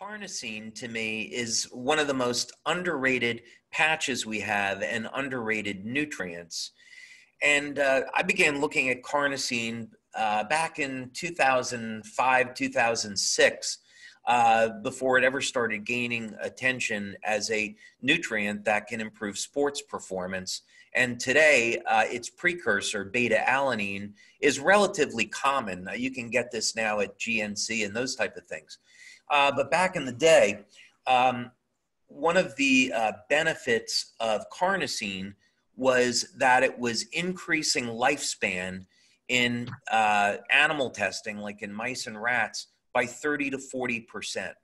carnosine to me is one of the most underrated patches we have and underrated nutrients. And uh, I began looking at carnosine uh, back in 2005, 2006, uh, before it ever started gaining attention as a nutrient that can improve sports performance. And today, uh, its precursor, beta alanine, is relatively common. you can get this now at GNC and those type of things. Uh, but back in the day, um, one of the uh, benefits of carnosine was that it was increasing lifespan in uh, animal testing, like in mice and rats, by 30 to 40 percent.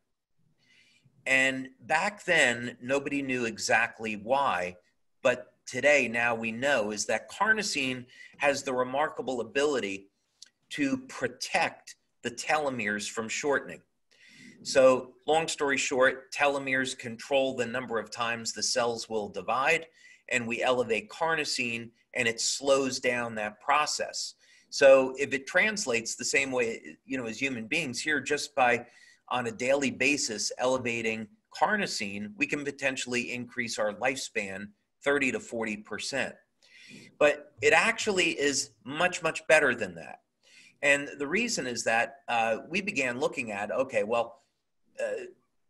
And back then, nobody knew exactly why, but today, now we know, is that carnosine has the remarkable ability to protect the telomeres from shortening. So, long story short, telomeres control the number of times the cells will divide, and we elevate carnosine and it slows down that process. So, if it translates the same way, you know, as human beings here, just by on a daily basis elevating carnosine, we can potentially increase our lifespan 30 to 40 percent. But it actually is much, much better than that. And the reason is that uh, we began looking at okay, well, uh,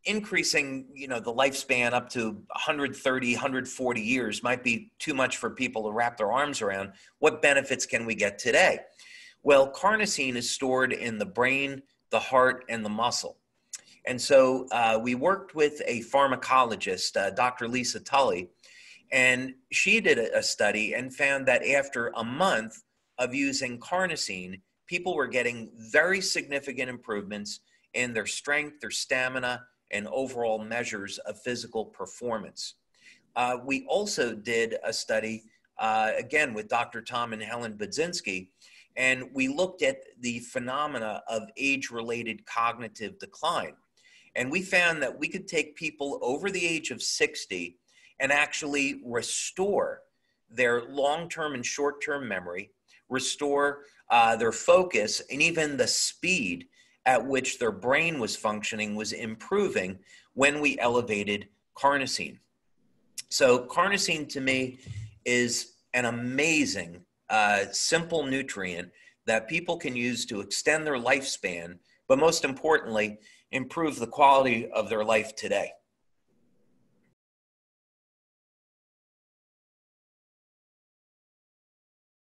increasing you know the lifespan up to 130 140 years might be too much for people to wrap their arms around. What benefits can we get today? Well carnosine is stored in the brain the heart and the muscle. And so uh, we worked with a pharmacologist uh, dr lisa tully and she did a study and found that after a month of using carnosine people were getting very significant improvements in their strength, their stamina, and overall measures of physical performance. Uh, we also did a study, uh, again, with Dr. Tom and Helen Budzynski, and we looked at the phenomena of age related cognitive decline. And we found that we could take people over the age of 60 and actually restore their long term and short term memory, restore uh, their focus, and even the speed at which their brain was functioning was improving when we elevated carnosine. So, carnosine to me is an amazing, uh, simple nutrient that people can use to extend their lifespan, but most importantly, improve the quality of their life today.